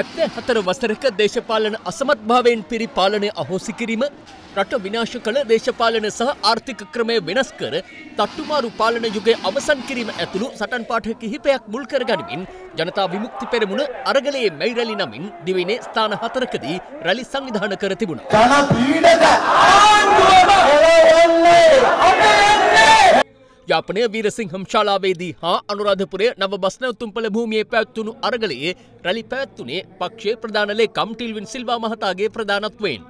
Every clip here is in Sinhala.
හැත්තෑ හතර වසරක දේශපාලන අසමත්භාවයෙන් පිරි පාලනය අහෝසි කිරීම රට විනාශ කළ දේශපාලන සහ ආර්ථික ක්‍රමය වෙනස් කර තට්ටුමාරු පාලන යුගය අවසන් කිරීම ඇතුළු සටන් පාඨ කිහිපයක් මුල් කරගනිමින් ජනතා විමුක්ති පෙරමුණ අරගලයේ මැයිරැලි නමින් දිවිනේ ස්ථාන හතරකදී රැලි සංවිධාන කර තිබුණ. ජන පීඩක ආණ්ඩුවම එළවන්නේ අපේ යාපනය වීරසිංහම් ශාලාවේදී හා අනුරාධපුරය නව බස්නැවතුම්පල භූමියේ පැවැත්වුණු අරගලයේ රැලි පැවැත්වුණේ පක්ෂයේ ප්‍රධාන ලේකම් ටිල්වින් සිල්වා මහතාගේ ප්‍රධානත්වයෙන්.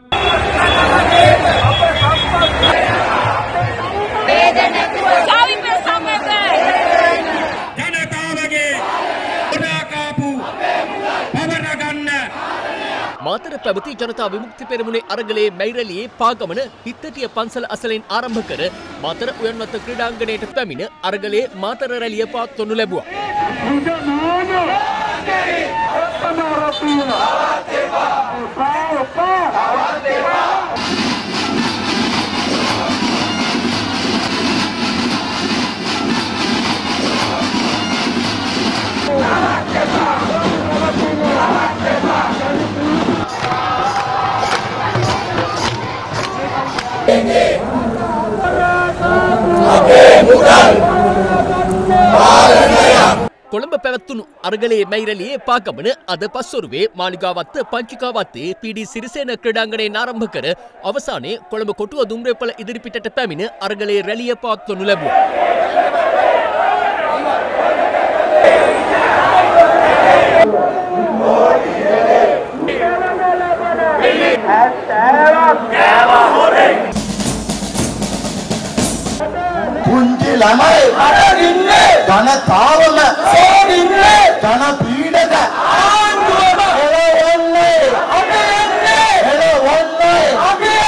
Gawin පැවති ජනතා විමුක්ති පෙරමුණේ අරගලයේ මැයිරලියේ පාගමන හිත්තටිය පන්සල අසලෙන් ආරම්භ කර මාතර උයන්වත්ත ක්‍රඩාංගනයට පැමිණ අරගලයේ මාතර රැලිය පාත්වනු ලැබුවා. කොළඹ පැවත්තුණු අර්ගලයේ මැයිරලියේ පාකමන අද පස්සොරුවේ මාලිගාවත්ත පංචිකාවත්තේ පිඩි සිරිසේන ක්‍රඩාංගනයෙන් ආරම්භ කර අවසානයේ කොළඹ කොටුව දුම්රේපල ඉදිරිපිටට පැමිණ අර්ගලයේ රැලිය පවත්වනු ලැබුවා. පුංචි ළමයි අරගින්නේ ජනතාවම සෝදින්නේ ජන පීඩක ආණ්ඩුවම එළවන්නේ අපේ එළවන්නේ අපේ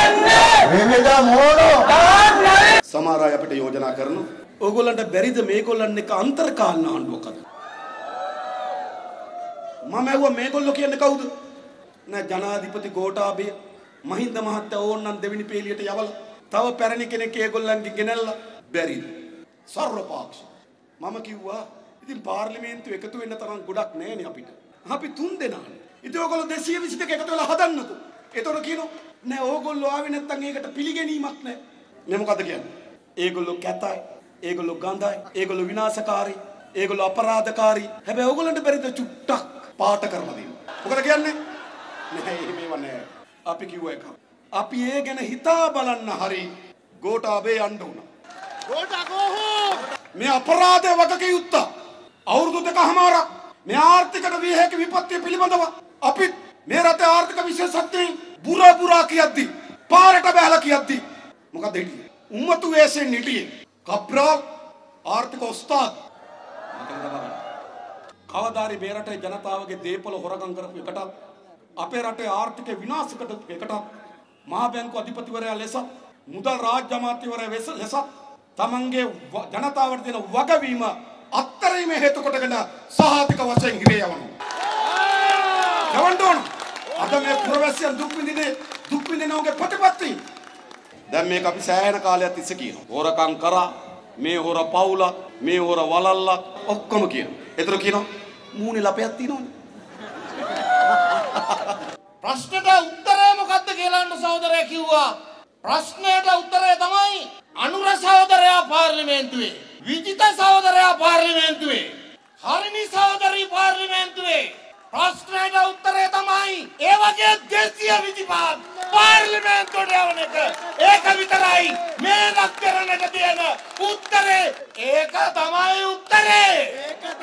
විවිධ මෝඩෝ. කාන්නයි සමහර අය අපිට යෝජනා කරනවා. ඕගොල්ලන්ට බැරිද මේගොල්ලන් එක අන්තර්කාලන ආණ්ඩුවක් හදන්න? මම ඇහුවා මේගොල්ලෝ කියන්නේ කවුද? නෑ ජනාධිපති ගෝඨාභය මහින්ද මහත්තයා ඕන්නම් දෙවෙනි පේලියට යවලා තව පැරණි කෙනෙක් ඒගොල්ලන්ගෙන් ගෙනල්ලා. බැරිද? සර්වපාක්ෂික. මම කිව්වා ඉතින් පාර්ලිමේන්තුව එකතු වෙන්න තරම් ගොඩක් නෑනේ අපිට. අපි තුන් දෙනානේ. ඉතින් ඕගොල්ලෝ 222 එකතු වෙලා හදන්නකෝ. එතකොට කියනවා නෑ ඕගොල්ලෝ ආවේ නැත්තම් ඒකට පිළිගැනීමක් නෑ. මේ මොකද්ද කියන්නේ? ඒගොල්ලෝ කැතයි, ඒගොල්ලෝ ගඳයි, ඒගොල්ලෝ විනාශකාරී, ඒගොල්ලෝ අපරාධකාරී. හැබැයි ඕගොල්ලන්ට බැරිද චුට්ටක් පාට කරලා දෙන්න. මොකද කියන්නේ? නෑ එහෙම ඒවා නෑ. අපි කිව්ව එක. අපි ඒ ගැන හිතා බලන්න හරි ගෝඨාභය යන්න උනා. මේ අපරාධය වගක යුත්තා. අවුරුදු දෙකහමාරක් මේ ආර්ථිකට විය හැකි විපත්තිය පිළිබඳව අපි මේ රටේ ආර්ථික විශේෂඥයින් බුරා බුරා කියද්දි පාරට බැලලා කියද්දි මොකද හිටියේ? උම්මතු වේසෙන් හිටියේ. කප්‍රාල් ආර්ථික ඔස්තාද්. මතකද බලන්න. කවදාරි මේ රටේ ජනතාවගේ දේපොළ හොරගම් කරපු එකට අපේ රටේ ආර්ථිකය විනාශ කරපු එකට මහා බැංකු අධිපතිවරයා ලෙස මුදල් රාජ්‍ය අමාත්‍යවරයා ලෙස තමන්ගේ ජනතාවට දෙන වගවීම අත්තරීම හේතු කොටගෙන සහාතික වශයෙන් හිරේ යවනවා. යවන්න ඕන. අද මේ පුරවැසියන් දුක් විඳින්නේ දුක් විඳිනවගේ ප්‍රතිපත්ති. දැන් මේක අපි සෑහෙන කාලයක් තිස්සේ කියනවා. හොරකම් කරා මේ හොර පවුල මේ හොර වලල්ල ඔක්කොම කියනවා. ඒතර කියනවා මූණේ ලපයක් තියෙනවනේ. ප්‍රශ්නට උත්තරය මොකක්ද කියලා අන්න සහෝදරයා කිව්වා. ප්‍රශ්නයට උත්තරය තමයි අනුර සහෝදරයා පාර්ලිමේන්තුවේ. විජිත සහෝදරයා පාර්ලිමේන්තුවේ. හරිනි සහෝදරී පාර්ලිමේන්තුවේ. ප්‍රශ්නයට උත්තරය තමයි ඒ වගේ 225 පාර්ලිමේන්තුවට යවන එක. ඒක විතරයි මේ ලක්කරණට තියෙන උත්තරේ. ඒක තමයි උත්තරේ. ඒක තමයි